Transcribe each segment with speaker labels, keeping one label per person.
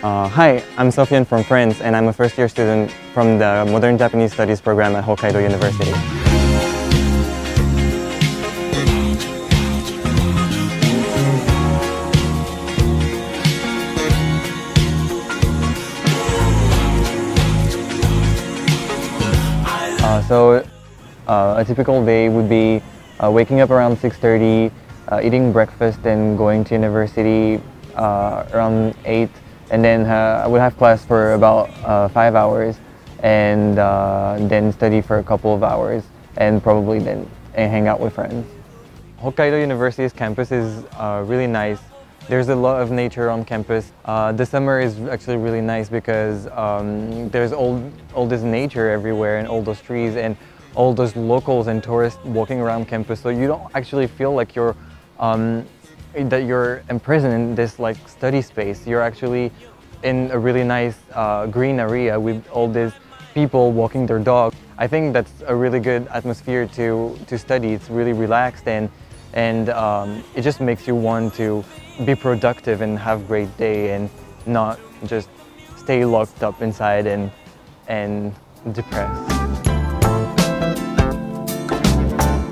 Speaker 1: Uh, hi, I'm Sofiane from France and I'm a first year student from the Modern Japanese Studies program at Hokkaido University. Uh, so uh, a typical day would be uh, waking up around 6.30, uh, eating breakfast and going to university uh, around 8 and then uh, I would have class for about uh, 5 hours and uh, then study for a couple of hours and probably then and hang out with friends. Hokkaido University's campus is uh, really nice. There's a lot of nature on campus. Uh, the summer is actually really nice because um, there's all, all this nature everywhere and all those trees and all those locals and tourists walking around campus. So you don't actually feel like you're um, that you're imprisoned in this like study space. You're actually in a really nice uh, green area with all these people walking their dog. I think that's a really good atmosphere to, to study. It's really relaxed and, and um, it just makes you want to be productive and have a great day and not just stay locked up inside and, and depressed.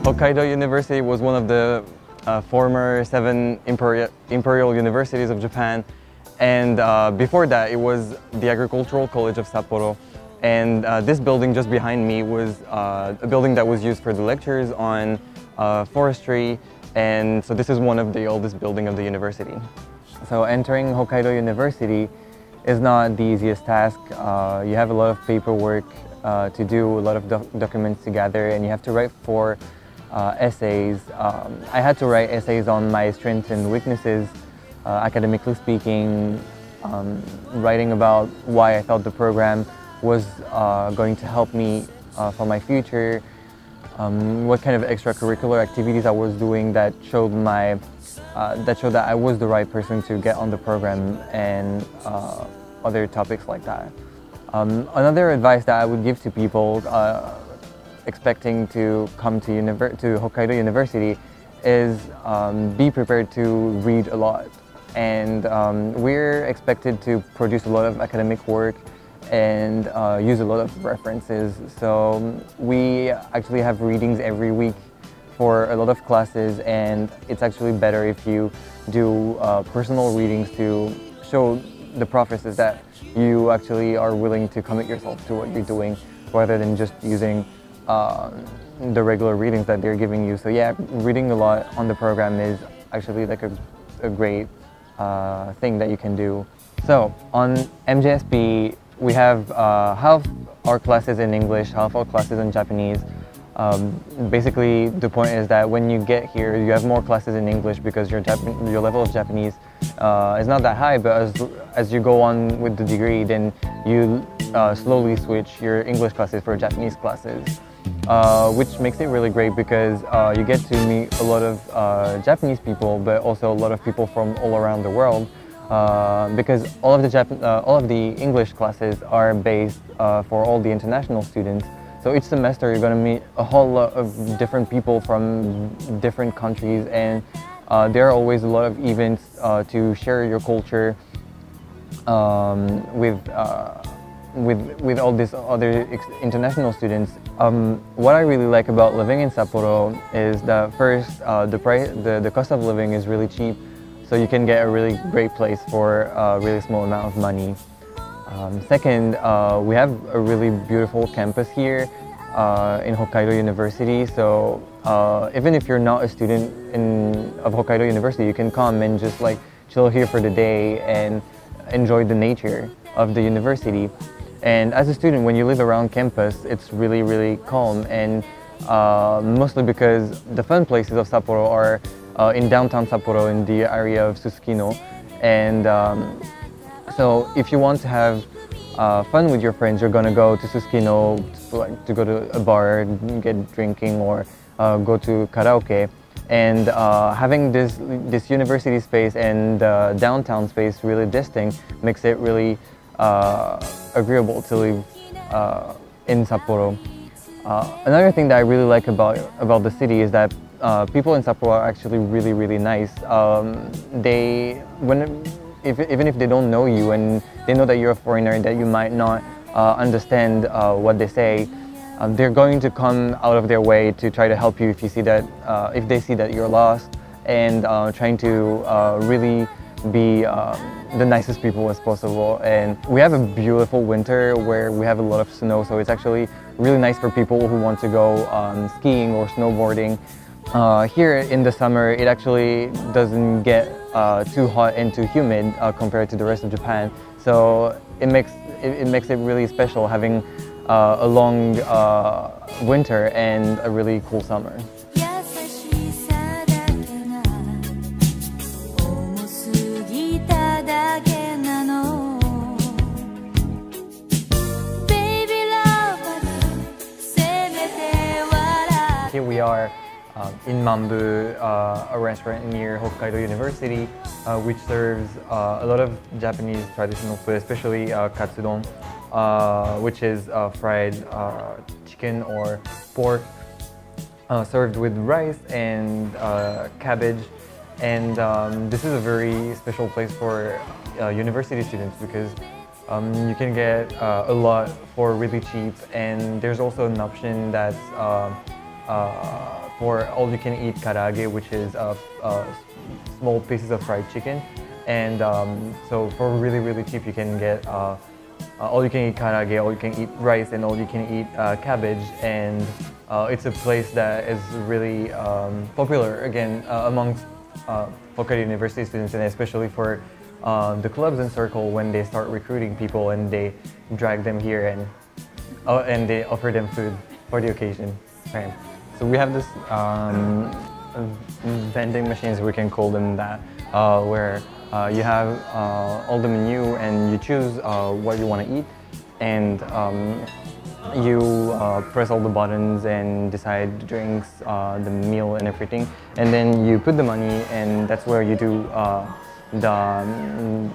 Speaker 1: Hokkaido University was one of the uh, former seven imperial, imperial universities of Japan and uh, before that it was the Agricultural College of Sapporo and uh, this building just behind me was uh, a building that was used for the lectures on uh, forestry and so this is one of the oldest building of the university. So entering Hokkaido University is not the easiest task. Uh, you have a lot of paperwork to do, a lot of doc documents to gather and you have to write four essays. Um, I had to write essays on my strengths and weaknesses, uh, academically speaking, um, writing about why I felt the program was uh, going to help me uh, for my future, um, what kind of extracurricular activities I was doing that showed my uh, that showed that I was the right person to get on the program and uh, other topics like that. Um, another advice that I would give to people expecting to come to, to Hokkaido University is um, be prepared to read a lot. And um, we're expected to produce a lot of academic work and uh, use a lot of references. So we actually have readings every week for a lot of classes and it's actually better if you do uh, personal readings to show the professors that you actually are willing to commit yourself to what you're doing rather than just using uh, the regular readings that they're giving you. So yeah, reading a lot on the program is actually like a, a great uh, thing that you can do. So on MJSP, we have uh, half our classes in English, half our classes in Japanese. Um, basically, the point is that when you get here, you have more classes in English because your, your level of Japanese uh, is not that high, but as, as you go on with the degree, then you uh, slowly switch your English classes for Japanese classes uh, which makes it really great because uh, you get to meet a lot of uh, Japanese people, but also a lot of people from all around the world. Uh, because all of the Jap uh, all of the English classes are based uh, for all the international students. So each semester you're going to meet a whole lot of different people from different countries, and there are always a lot of events to share your culture um, with with with all these other international students. Um, what I really like about living in Sapporo is that first, uh, the price, the the cost of living is really cheap, so you can get a really great place for a really small amount of money. Um, second, uh, we have a really beautiful campus here uh, in Hokkaido University. So uh, even if you're not a student in, of Hokkaido University, you can come and just like chill here for the day and enjoy the nature of the university. And as a student, when you live around campus, it's really, really calm and uh, mostly because the fun places of Sapporo are uh, in downtown Sapporo in the area of Susukino. And um, so if you want to have uh, fun with your friends, you're gonna go to Susukino to, go to a bar, and get drinking or uh, go to karaoke. And uh, having this, this university space and downtown space really distinct makes it really uh, agreeable to live uh, in Sapporo. Uh, another thing that I really like about, about the city is that uh, people in Sapporo are actually really, really nice. Um, they, when, if, even if they don't know you and they know that you're a foreigner, and that you might not uh, understand uh, what they say, um, they're going to come out of their way to try to help you if you see that, uh, if they see that you're lost and uh, trying to uh, really be um, the nicest people as possible. And we have a beautiful winter where we have a lot of snow, so it's actually really nice for people who want to go um, skiing or snowboarding. Uh, here in the summer, it actually doesn't get uh, too hot and too humid uh, compared to the rest of Japan. So it makes it, it makes it really special having uh, a long uh, winter and a really cool summer. Um, in Manbu, uh, a restaurant near Hokkaido University, uh, which serves uh, a lot of Japanese traditional food, especially uh, katsudon, uh, which is uh, fried chicken or pork, served with rice and cabbage. And um, this is a very special place for university students because um, you can get a lot for really cheap and there's also an option that's uh, for all you can eat karaage, which is uh, uh, small pieces of fried chicken. And um, so for really, really cheap, you can get uh, uh, all you can eat karaage, all you can eat rice, and all you can eat uh, cabbage. And it's a place that is really um, popular, again, amongst Hokkaido University students, and especially for the clubs and circle when they start recruiting people and they drag them here and, and they offer them food for the occasion. Right. So we have this um, vending machines, we can call them that, uh, where uh, you have uh, all the menu and you choose uh, what you want to eat and um, you uh, press all the buttons and decide the drinks, uh, the meal and everything. And then you put the money and that's where you do the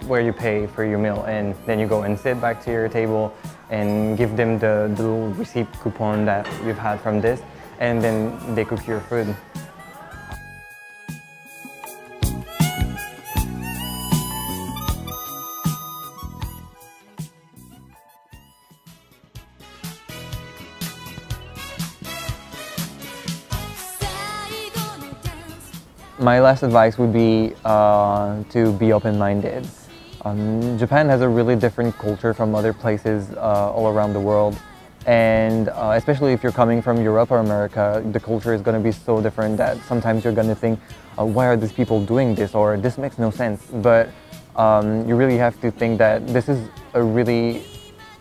Speaker 1: where you pay for your meal and then you go and sit back to your table and give them the, the little receipt coupon that you've had from this and then they cook your food. My last advice would be uh, to be open-minded. Um, Japan has a really different culture from other places uh, all around the world and uh, especially if you're coming from Europe or America, the culture is going to be so different that sometimes you're going to think, uh, why are these people doing this or this makes no sense. But um, you really have to think that this is a really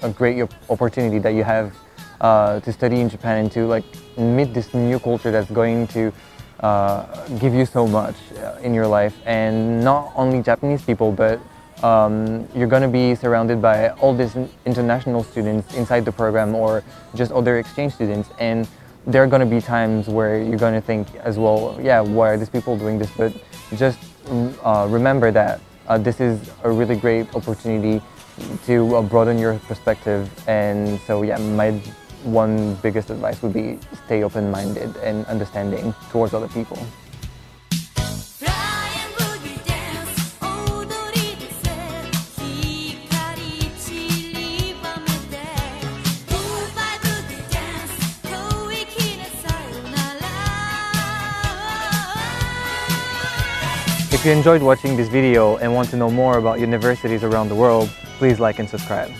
Speaker 1: a great opportunity that you have uh, to study in Japan and to like meet this new culture that's going to uh, give you so much uh, in your life and not only Japanese people but um, you're going to be surrounded by all these international students inside the program or just other exchange students and there are going to be times where you're going to think as well, yeah, why are these people doing this? But just uh, remember that uh, this is a really great opportunity to uh, broaden your perspective. And so, yeah, my one biggest advice would be stay open-minded and understanding towards other people. If you enjoyed watching this video and want to know more about universities around the world, please like and subscribe.